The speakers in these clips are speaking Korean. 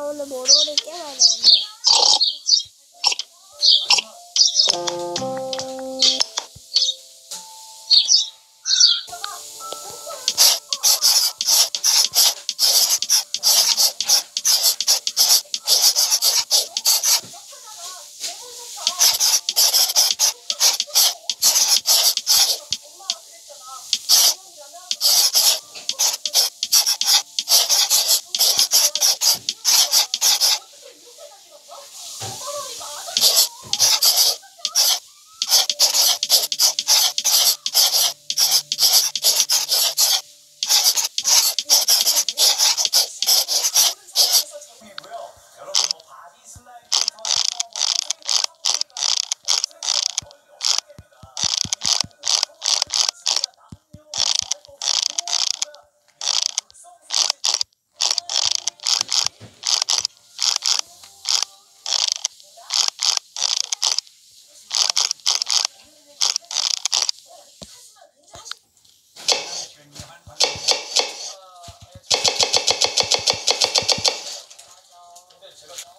아, 오늘 모로를 깨워야 되는데.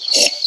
Yeah.